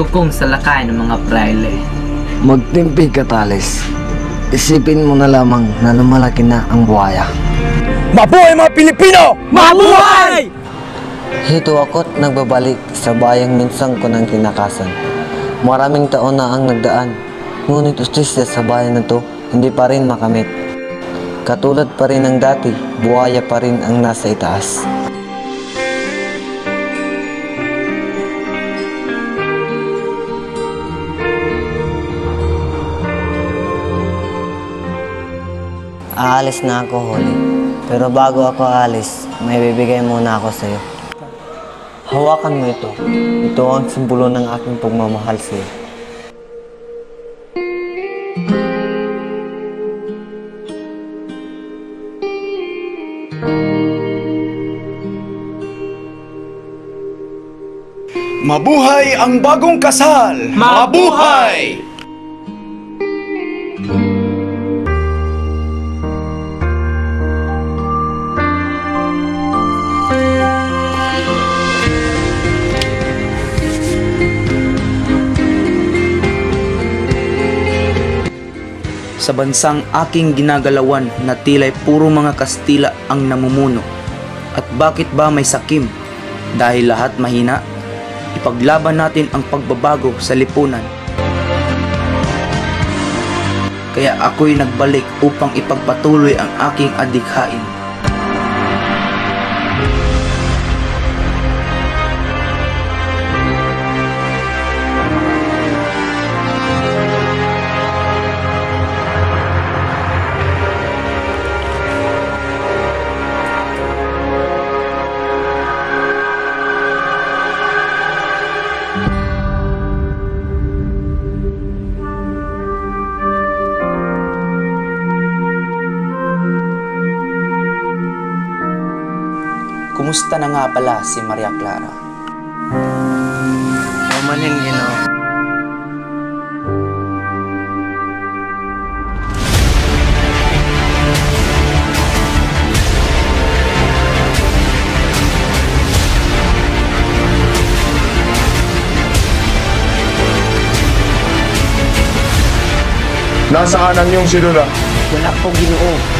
tukong salakay ng mga praile. Magtimpi ka, Tales. Isipin mo na lamang na lumalaki na ang buhaya. Mabuhay mga Pilipino! Mabuhay! Hito ako't nagbabalik sa bayang minsang ko ng kinakasan. Maraming taon na ang nagdaan, ngunit ustisya sa bayan na to hindi pa rin makamit. Katulad pa rin ng dati, buhaya pa rin ang nasa itaas. Aalis na ako, Holly. Pero bago ako aalis, may bibigay muna ako sa'yo. Hawakan mo ito. Ito ang simbolo ng aking pagmamahal sa'yo. Mabuhay ang bagong kasal! Mabuhay! Sa bansang aking ginagalawan na tila'y puro mga Kastila ang namumuno. At bakit ba may sakim? Dahil lahat mahina? Ipaglaban natin ang pagbabago sa lipunan. Kaya ako'y nagbalik upang ipagpatuloy ang aking adikhain. Kumusta na nga pala si Maria Clara? Pamanin, Ginoo. Nasaan ang iyong silula? Wala po, Ginoo.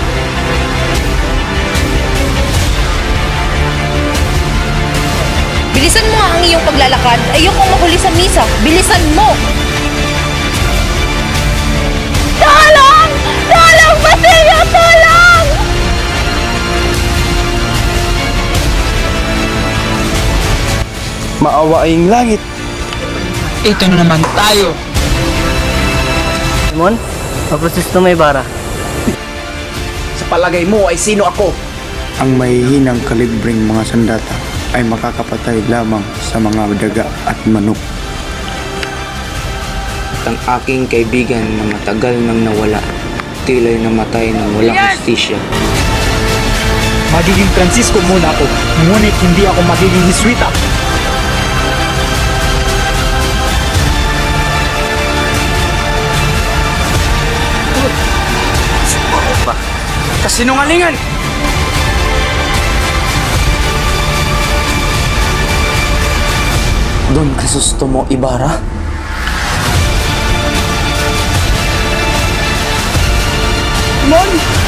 Iyong paglalakad. Ayokong mahuli sa misa. Bilisan mo! Tulong! Tulong! Basilio! Tulong! Maawaing langit. Ito na naman tayo. Simon, paprosisto may bara. Sa palagay mo ay sino ako? Ang mahihinang kalibreng mga sandata ay makakapatay lamang sa mga daga at manok. At ang aking kaibigan na matagal nang nawala, tila'y namatay ng walang hustisya. Magiging Francisco muna ako, ngunit hindi ako magiging Hiswita. Kasinungalingan! Don Crisostomo Ibarra? Mon!